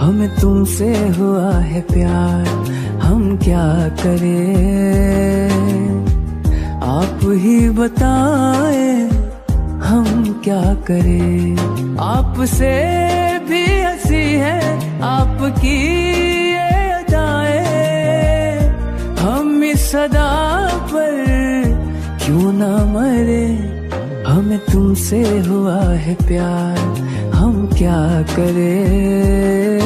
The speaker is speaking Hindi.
हमें तुमसे हुआ है प्यार, हम क्या करें? आप ही बताए, हम क्या करें? आपसे भी हँसी है, आपकी ये अदाएँ। हम इस सदा पर क्यों ना मरे? हमें तुमसे हुआ है प्यार क्या करें?